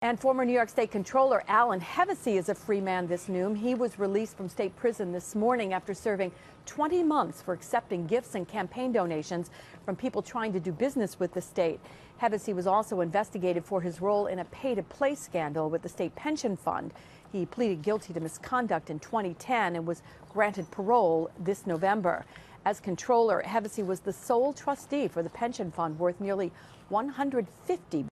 And former New York State Comptroller Alan Hevesi is a free man this noon. He was released from state prison this morning after serving 20 months for accepting gifts and campaign donations from people trying to do business with the state. Hevesi was also investigated for his role in a pay to play scandal with the state pension fund. He pleaded guilty to misconduct in 2010 and was granted parole this November. As comptroller, Hevesi was the sole trustee for the pension fund worth nearly 150